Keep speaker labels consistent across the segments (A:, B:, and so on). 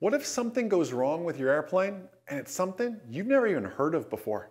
A: What if something goes wrong with your airplane and it's something you've never even heard of before?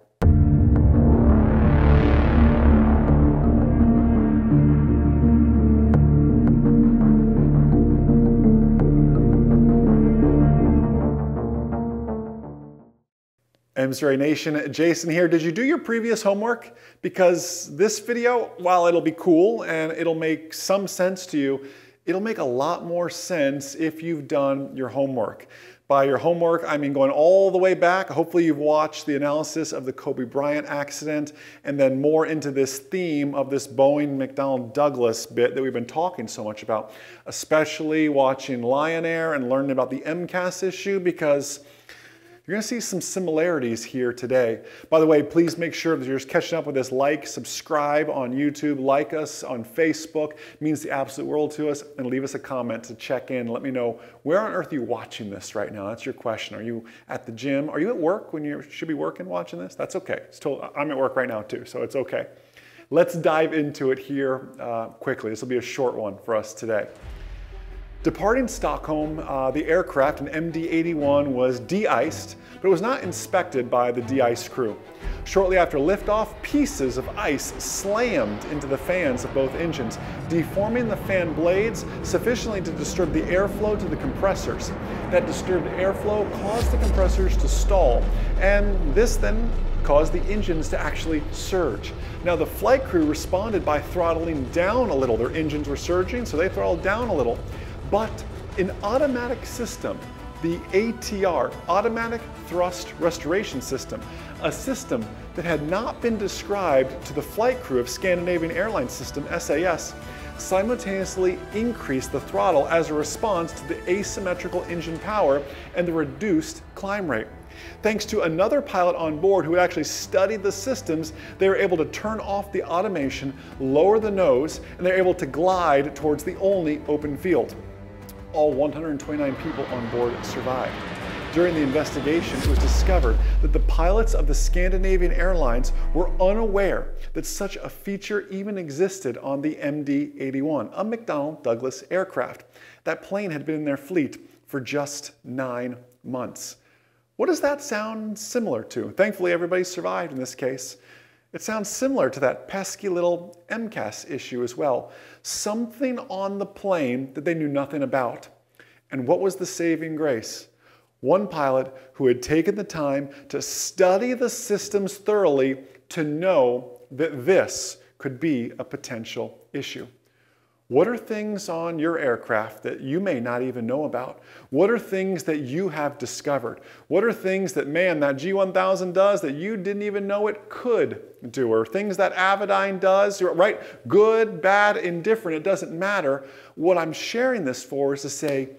A: MzeroA Nation, Jason here. Did you do your previous homework? Because this video, while it'll be cool and it'll make some sense to you, it'll make a lot more sense if you've done your homework. By your homework, I mean going all the way back. Hopefully you've watched the analysis of the Kobe Bryant accident and then more into this theme of this Boeing McDonnell Douglas bit that we've been talking so much about, especially watching Lion Air and learning about the MCAS issue because you're to see some similarities here today. By the way, please make sure that you're just catching up with us. Like, subscribe on YouTube, like us on Facebook. It means the absolute world to us. And leave us a comment to check in. Let me know where on earth are you watching this right now? That's your question. Are you at the gym? Are you at work when you should be working watching this? That's okay. Total, I'm at work right now too, so it's okay. Let's dive into it here uh, quickly. This will be a short one for us today. Departing Stockholm, uh, the aircraft, an MD-81, was de-iced, but it was not inspected by the de-ice crew. Shortly after liftoff, pieces of ice slammed into the fans of both engines, deforming the fan blades sufficiently to disturb the airflow to the compressors. That disturbed airflow caused the compressors to stall, and this then caused the engines to actually surge. Now the flight crew responded by throttling down a little. Their engines were surging, so they throttled down a little. But an automatic system, the ATR, Automatic Thrust Restoration System, a system that had not been described to the flight crew of Scandinavian Airlines System, SAS, simultaneously increased the throttle as a response to the asymmetrical engine power and the reduced climb rate. Thanks to another pilot on board who had actually studied the systems, they were able to turn off the automation, lower the nose, and they're able to glide towards the only open field all 129 people on board survived. During the investigation, it was discovered that the pilots of the Scandinavian Airlines were unaware that such a feature even existed on the MD-81, a McDonnell Douglas aircraft. That plane had been in their fleet for just nine months. What does that sound similar to? Thankfully, everybody survived in this case. It sounds similar to that pesky little MCAS issue as well. Something on the plane that they knew nothing about. And what was the saving grace? One pilot who had taken the time to study the systems thoroughly to know that this could be a potential issue. What are things on your aircraft that you may not even know about? What are things that you have discovered? What are things that, man, that G1000 does that you didn't even know it could do? Or things that Avidyne does, right? Good, bad, indifferent, it doesn't matter. What I'm sharing this for is to say,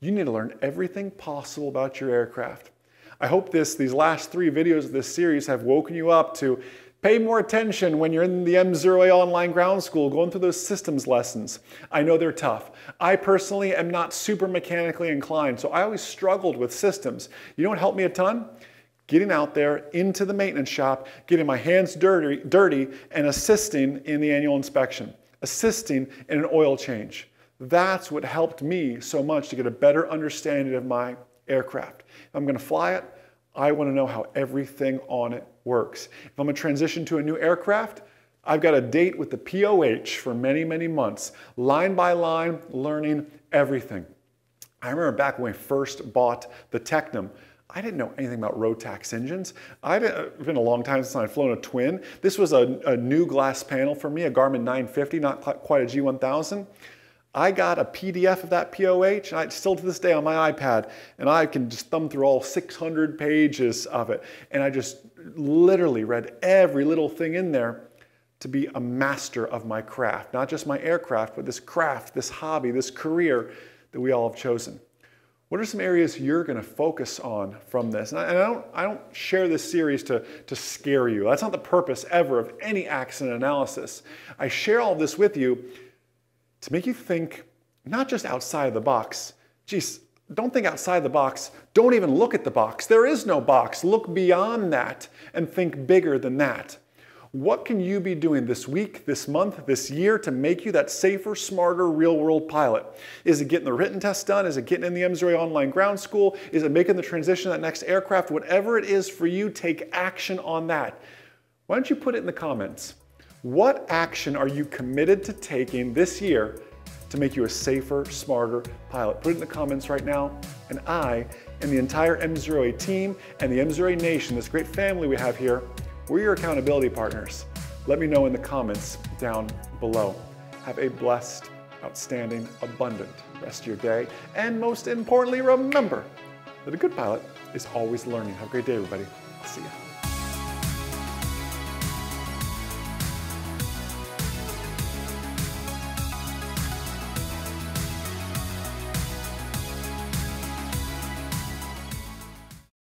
A: you need to learn everything possible about your aircraft. I hope this, these last three videos of this series have woken you up to Pay more attention when you're in the MzeroA online ground school going through those systems lessons. I know they're tough. I personally am not super mechanically inclined, so I always struggled with systems. You know what helped me a ton? Getting out there into the maintenance shop, getting my hands dirty, dirty and assisting in the annual inspection, assisting in an oil change. That's what helped me so much to get a better understanding of my aircraft. I'm going to fly it, I want to know how everything on it works. If I'm to transition to a new aircraft, I've got a date with the POH for many, many months, line by line, learning everything. I remember back when we first bought the Tecnam, I didn't know anything about Rotax engines. i it's uh, been a long time since I've flown a twin. This was a, a new glass panel for me, a Garmin 950, not quite a G1000. I got a PDF of that POH, and I, still to this day on my iPad, and I can just thumb through all 600 pages of it. And I just literally read every little thing in there to be a master of my craft, not just my aircraft, but this craft, this hobby, this career that we all have chosen. What are some areas you're going to focus on from this? And I, and I, don't, I don't share this series to, to scare you. That's not the purpose ever of any accident analysis. I share all this with you to make you think not just outside of the box. Geez, don't think outside the box. Don't even look at the box. There is no box. Look beyond that and think bigger than that. What can you be doing this week, this month, this year to make you that safer, smarter, real world pilot? Is it getting the written test done? Is it getting in the MzeroA online ground school? Is it making the transition to that next aircraft? Whatever it is for you, take action on that. Why don't you put it in the comments? What action are you committed to taking this year to make you a safer, smarter pilot? Put it in the comments right now, and I and the entire MzeroA team and the MzeroA Nation, this great family we have here, we're your accountability partners. Let me know in the comments down below. Have a blessed, outstanding, abundant rest of your day. And most importantly, remember that a good pilot is always learning. Have a great day, everybody. I'll see you.